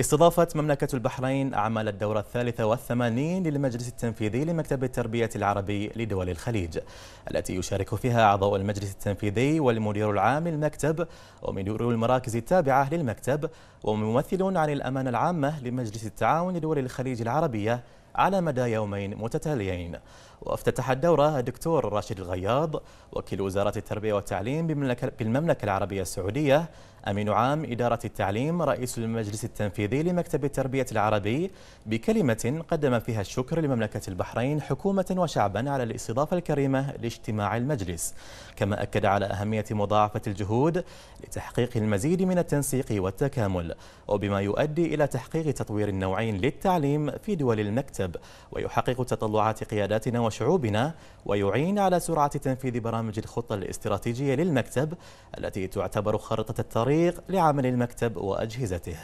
استضافت مملكة البحرين أعمال الدورة الثالثة والثمانين للمجلس التنفيذي لمكتب التربية العربي لدول الخليج التي يشارك فيها أعضاء المجلس التنفيذي والمدير العام للمكتب ومدير المراكز التابعة للمكتب وممثل عن الأمانة العامة لمجلس التعاون لدول الخليج العربية على مدى يومين متتاليين. وافتتح الدورة الدكتور راشد الغياض وكيل وزارة التربية والتعليم بالمملكة العربية السعودية أمين عام إدارة التعليم رئيس المجلس التنفيذي لمكتب التربية العربي بكلمة قدم فيها الشكر لمملكة البحرين حكومة وشعبا على الاستضافة الكريمة لاجتماع المجلس. كما أكد على أهمية مضاعفة الجهود لتحقيق المزيد من التنسيق والتكامل وبما يؤدي إلى تحقيق تطوير نوعي للتعليم في دول المكتب ويحقق تطلعات قياداتنا وشعوبنا ويعين على سرعة تنفيذ برامج الخطة الاستراتيجية للمكتب التي تعتبر خارطة الطريق لعمل المكتب وأجهزته.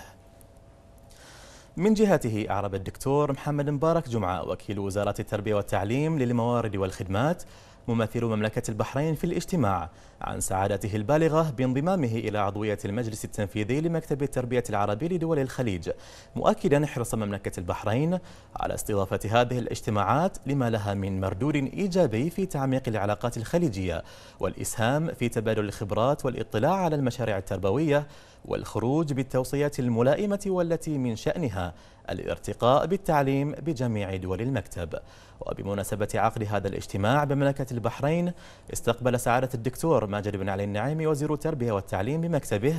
من جهته أعرب الدكتور محمد مبارك جمعة وكيل وزارة التربية والتعليم للموارد والخدمات ممثل مملكة البحرين في الاجتماع عن سعادته البالغة بانضمامه إلى عضوية المجلس التنفيذي لمكتب التربية العربي لدول الخليج مؤكدا حرص مملكة البحرين على استضافة هذه الاجتماعات لما لها من مردود إيجابي في تعميق العلاقات الخليجية والإسهام في تبادل الخبرات والاطلاع على المشاريع التربوية والخروج بالتوصيات الملائمة والتي من شأنها الارتقاء بالتعليم بجميع دول المكتب. وبمناسبة عقد هذا الاجتماع بمملكة البحرين استقبل سعادة الدكتور ماجد بن علي النعيمي وزير التربية والتعليم بمكتبه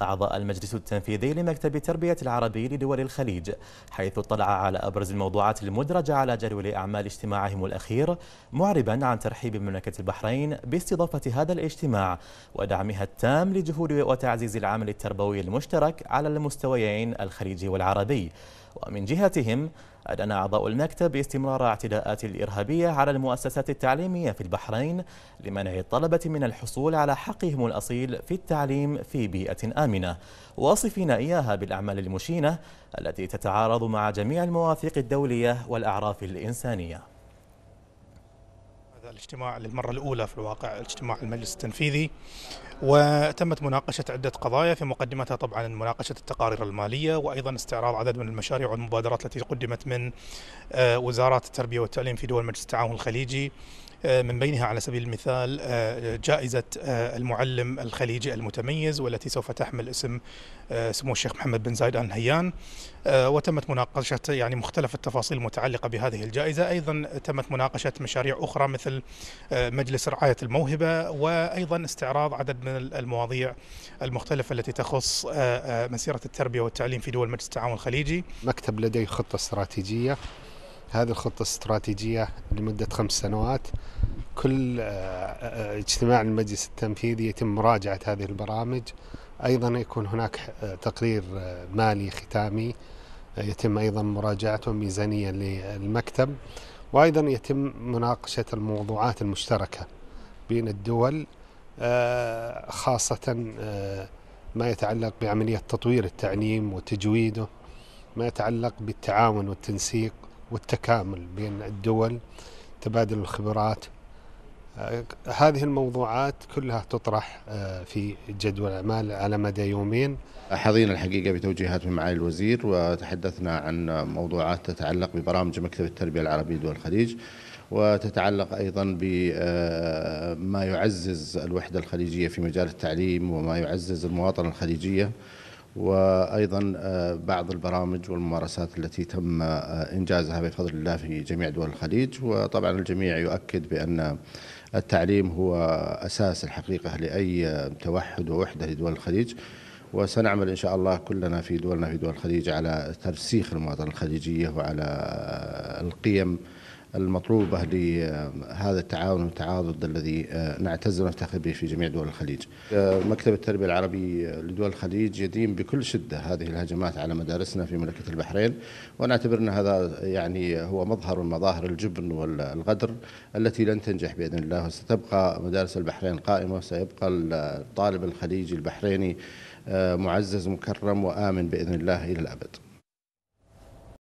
أعضاء المجلس التنفيذي لمكتب التربية العربي لدول الخليج حيث اطلع على أبرز الموضوعات المدرجة على جدول أعمال اجتماعهم الأخير معربا عن ترحيب مملكة البحرين باستضافة هذا الاجتماع ودعمها التام لجهود وتعزيز العمل التربوي المشترك على المستويين الخليجي والعربي. ومن جهتهم أدان أعضاء المكتب استمرار اعتداءات الإرهابية على المؤسسات التعليمية في البحرين لمنع الطلبة من الحصول على حقهم الأصيل في التعليم في بيئة آمنة. واصفين إياها بالأعمال المشينة التي تتعارض مع جميع المواثيق الدولية والأعراف الإنسانية. الاجتماع للمرة الأولى في الواقع اجتماع المجلس التنفيذي. وتمت مناقشة عدة قضايا في مقدمتها طبعا مناقشة التقارير المالية وأيضا استعراض عدد من المشاريع والمبادرات التي قدمت من آه، وزارات التربية والتعليم في دول مجلس التعاون الخليجي. من بينها على سبيل المثال آه، جائزة المعلم الخليجي المتميز والتي سوف تحمل اسم سمو الشيخ محمد بن زايد آل نهيان وتمت مناقشة يعني مختلف التفاصيل المتعلقة بهذه الجائزة. أيضا تمت مناقشة مشاريع أخرى مثل مجلس رعاية الموهبة وأيضا استعراض عدد من المواضيع المختلفة التي تخص آه، آه، مسيرة التربية والتعليم في دول مجلس التعاون الخليجي. مكتب لديه خطة استراتيجية. هذه الخطة الاستراتيجية لمدة خمس سنوات. كل آه، اجتماع المجلس التنفيذي يتم مراجعة هذه البرامج. أيضا يكون هناك تقرير مالي ختامي. يتم أيضا مراجعته ميزانية للمكتب. وأيضا يتم مناقشة الموضوعات المشتركة بين الدول آه، خاصة آه، ما يتعلق بعملية تطوير التعليم وتجويده ما يتعلق بالتعاون والتنسيق. والتكامل بين الدول تبادل الخبرات. آه، هذه الموضوعات كلها تطرح في جدول الأعمال على مدى يومين. حظينا الحقيقة بتوجيهات من معالي الوزير وتحدثنا عن موضوعات تتعلق ببرامج مكتب التربية العربية دول الخليج وتتعلق أيضا بما آه، يعزز الوحدة الخليجية في مجال التعليم وما يعزز المواطنة الخليجية. وأيضا آه، بعض البرامج والممارسات التي تم آه، إنجازها بفضل الله في جميع دول الخليج. وطبعا الجميع يؤكد بأن التعليم هو أساس الحقيقة لأي توحد ووحدة لدول الخليج. وسنعمل إن شاء الله كلنا في دولنا في دول الخليج على ترسيخ المواطنة الخليجية وعلى القيم المطلوبة لهذا التعاون والتعاضد الذي آه، نعتز ونفتخر به في جميع دول الخليج. آه، مكتب التربية العربي لدول الخليج يدين بكل شدة هذه الهجمات على مدارسنا في مملكة البحرين ونعتبر أن هذا يعني هو مظهر من مظاهر الجبن والغدر التي لن تنجح بإذن الله وستبقى مدارس البحرين قائمة وسيبقى الطالب الخليجي البحريني آه، معزز مكرم وآمن بإذن الله إلى الأبد.